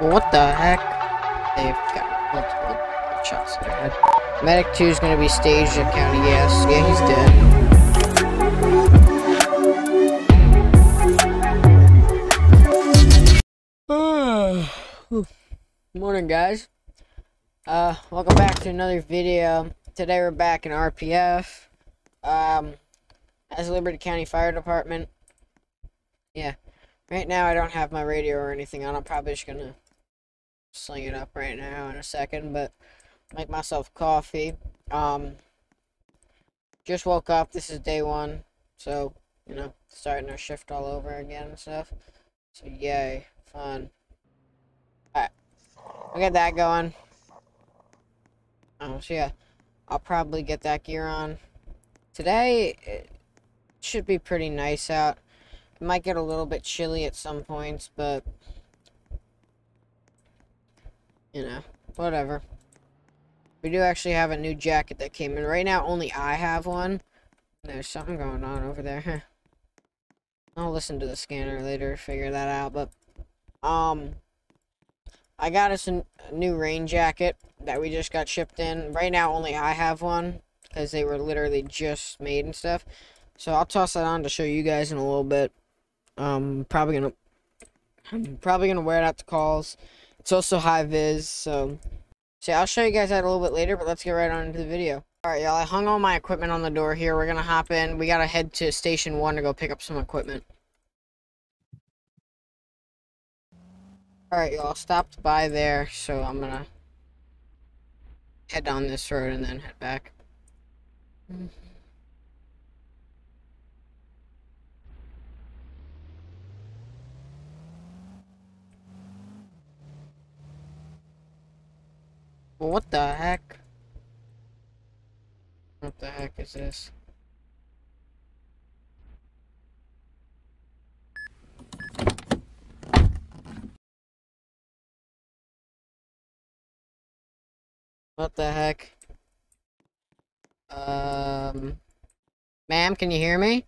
What the heck? They've got multiple shots to their head. Medic 2 is going to be staged at County Gas. Yeah, he's dead. Morning, guys. Uh, welcome back to another video. Today we're back in RPF. Um, as Liberty County Fire Department. Yeah. Right now I don't have my radio or anything on. I'm probably just gonna sling it up right now in a second, but make myself coffee. Um, just woke up. This is day one, so you know, starting our shift all over again and stuff. So yay, fun. Alright, we'll get that going. Um, so yeah, I'll probably get that gear on. Today, it should be pretty nice out. It might get a little bit chilly at some points, but you know, whatever. We do actually have a new jacket that came in. Right now, only I have one. There's something going on over there. I'll listen to the scanner later figure that out, but, um, I got us a new rain jacket that we just got shipped in. Right now, only I have one, because they were literally just made and stuff. So I'll toss that on to show you guys in a little bit. Um, probably gonna, I'm probably gonna wear it out to calls. It's also high vis, so, so I'll show you guys that a little bit later, but let's get right on into the video. Alright, y'all, I hung all my equipment on the door here. We're gonna hop in. We gotta head to Station 1 to go pick up some equipment. Alright, y'all, stopped by there, so I'm gonna head down this road and then head back. Mm-hmm. What the heck? What the heck is this? What the heck? Um, ma'am, can you hear me?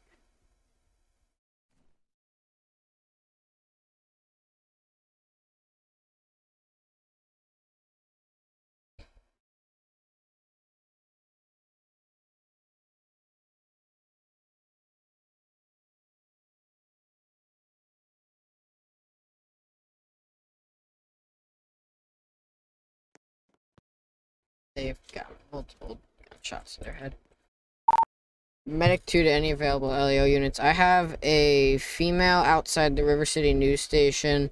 They've got multiple shots to their head. Medic 2 to any available LEO units. I have a female outside the River City news station.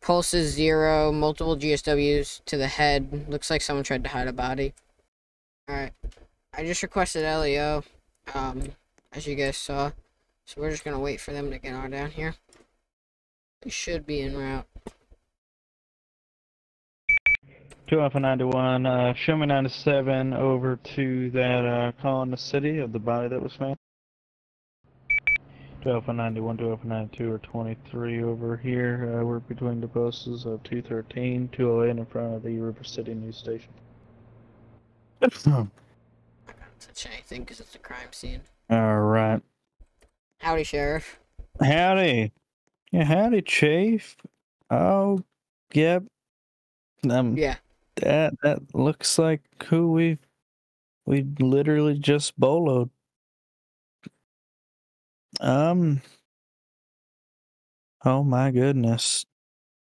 Pulses zero, multiple GSWs to the head. Looks like someone tried to hide a body. Alright. I just requested LEO, um, as you guys saw. So we're just gonna wait for them to get on down here. They should be en route. Two Alpha 91, uh, show me 97 over to that, uh, call in the city of the body that was found. Two Alpha 91, two Alpha 92 or 23 over here, uh, we're between the posts of 213, 208 in front of the River City news station. I can't touch anything because it's a crime scene. Alright. Howdy, Sheriff. Howdy. Yeah, howdy, Chief. Oh, yep. Um, Yeah. That that looks like who we we literally just boloed. Um. Oh my goodness,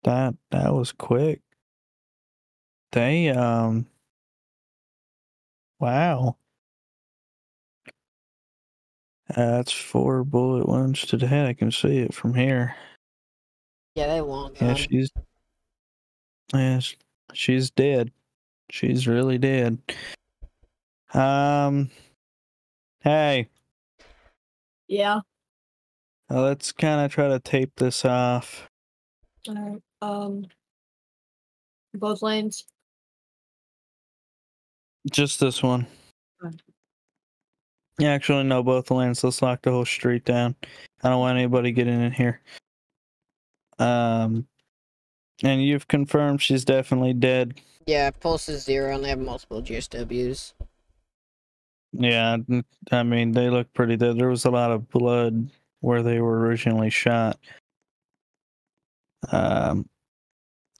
that that was quick. They um. Wow. That's four bullet wounds to the head. I can see it from here. Yeah, they long Yeah, she's. Yeah, she's dead. She's really dead. Um. Hey, Yeah. uh, let's kind of try to tape this off. Alright. Um. Both lanes. Just this one. Yeah, actually, no, both lanes. Let's lock the whole street down. I don't want anybody getting in here. Um. And you've confirmed she's definitely dead. Yeah, pulse is zero and they have multiple GSWs. Yeah, I mean they look pretty dead. There was a lot of blood where they were originally shot. Um,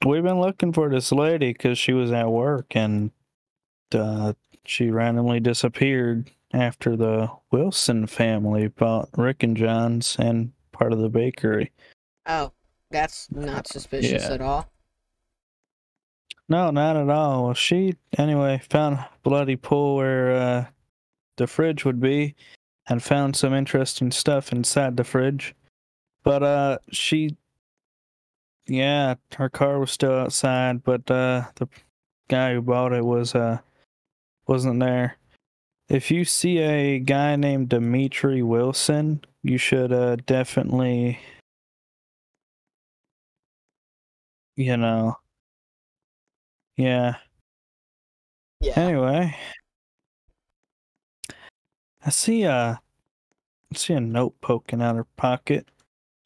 we've been looking for this lady because she was at work and uh, she randomly disappeared after the Wilson family bought Rick and John's and part of the bakery. Oh, that's not suspicious Yeah. at all. No, not at all. Well, she anyway found a bloody pool where uh, the fridge would be, and found some interesting stuff inside the fridge. But uh, she, yeah, her car was still outside, but uh, the guy who bought it was uh wasn't there. If you see a guy named Dimitri Wilson, you should uh definitely, you know, yeah. Yeah. Anyway, I see a I see a note poking out her pocket.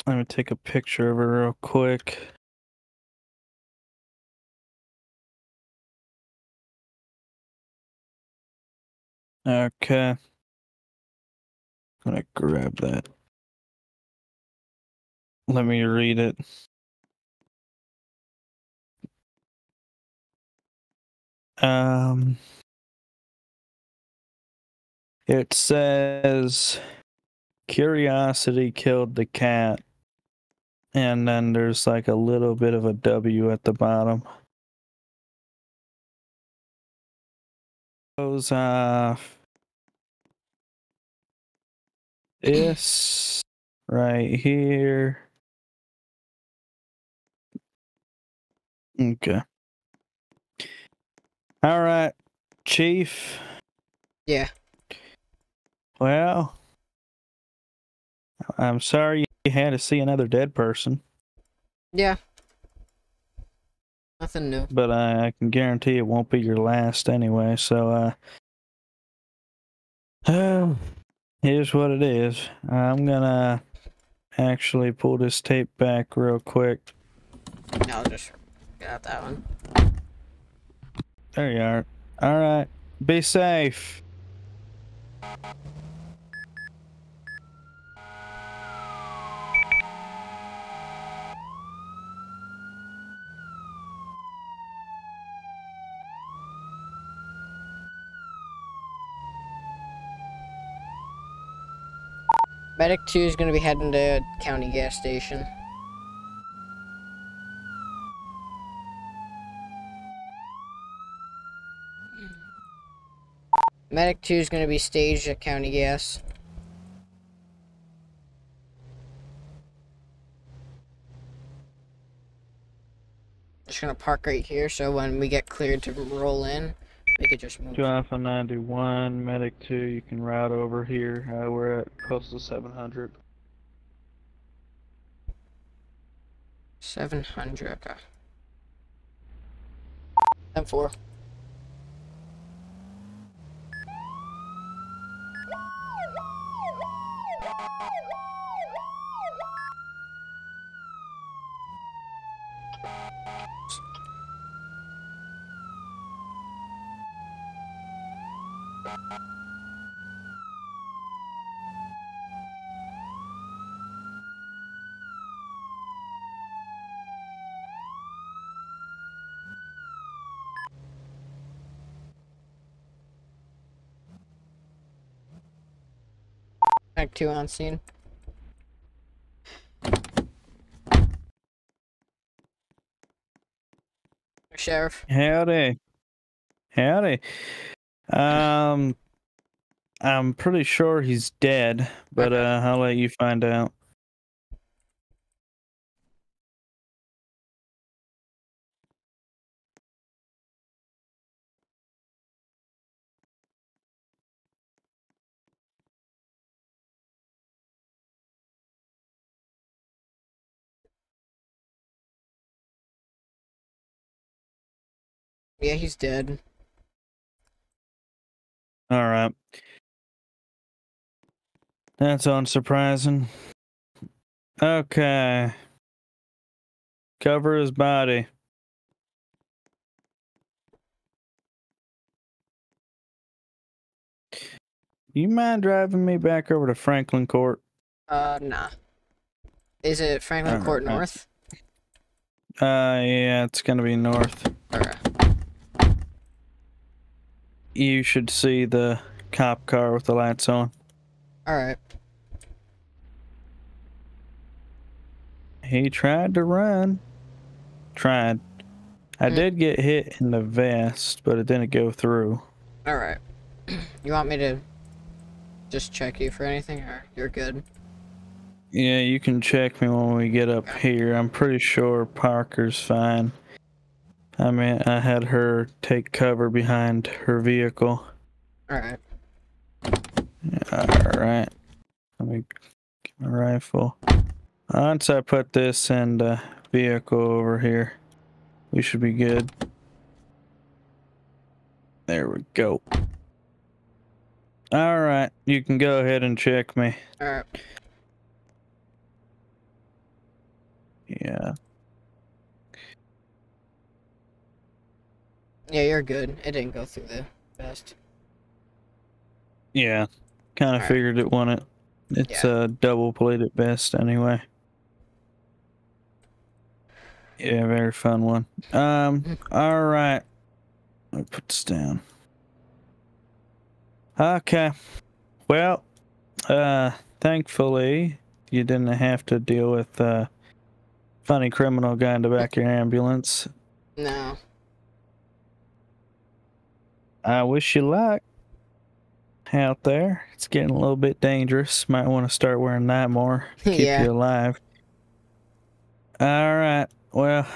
Let me take a picture of her real quick. Okay. Gonna grab that. Let me read it. Um it says curiosity killed the cat and then there's like a little bit of a W at the bottom. Goes off. This right here. Okay. All right, Chief. Yeah. Well, I'm sorry you had to see another dead person, Yeah. Nothing new. but I, I can guarantee it won't be your last anyway. So, uh, um, here's what it is. I'm gonna actually pull this tape back real quick. I'll just get out that one. There you are. All right. Be safe. Medic 2 is going to be heading to county gas station. Medic 2 is going to be staged at County Gas. Just going to park right here so when we get cleared to roll in, we could just move. 2 Alpha 91, Medic 2, you can route over here. Uh, we're at Postal 700. 700, okay. 10-4. Bye. Back 2 on scene. Sheriff. Howdy. Howdy. Um, I'm pretty sure he's dead, but Okay. uh, I'll let you find out. Yeah, he's dead. All right. That's unsurprising. Okay. Cover his body. You mind driving me back over to Franklin Court? Uh, nah. Is it Franklin Court alright. North? Uh, yeah, it's gonna be north. Alright. You should see the cop car with the lights on. Alright. He tried to run. Tried. I Hmm. did get hit in the vest, but it didn't go through. Alright. You want me to just check you for anything, or you're good? Yeah, you can check me when we get up here. I'm pretty sure Parker's fine. I mean, I had her take cover behind her vehicle. Alright. Alright. Let me get my rifle. Once I put this in the vehicle over here, we should be good. There we go. Alright, you can go ahead and check me. Alright. Yeah. Yeah, you're good. It didn't go through the vest. Yeah. Kind of figured it wouldn't. It's a double plated vest anyway. Yeah, very fun one. Um, all right. Let me put this down. Okay. Well, uh, thankfully, you didn't have to deal with uh funny criminal guy in the back of your ambulance. No. I wish you luck out there. It's getting a little bit dangerous. Might want to start wearing that more. Keep Yeah. you alive. All right. Well,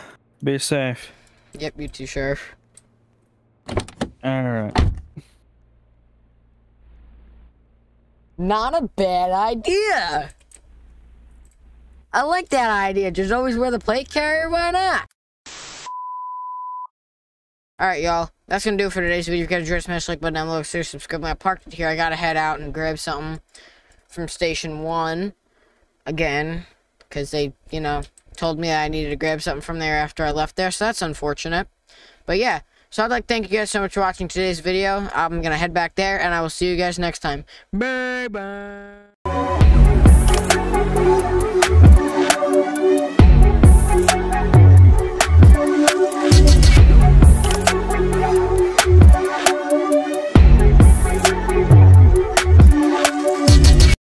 be safe. Yep, you too, Sheriff. All right. Not a bad idea. I like that idea. Just always wear the plate carrier. Why not? All right, y'all. That's gonna do it for today's video. If you guys enjoyed, smash like button down below. Seriously, subscribe. I parked it here, I gotta head out and grab something from Station One again, because they, you know, told me I needed to grab something from there after I left there. So that's unfortunate. But yeah. So I'd like to thank you guys so much for watching today's video. I'm gonna head back there, and I will see you guys next time. Bye bye.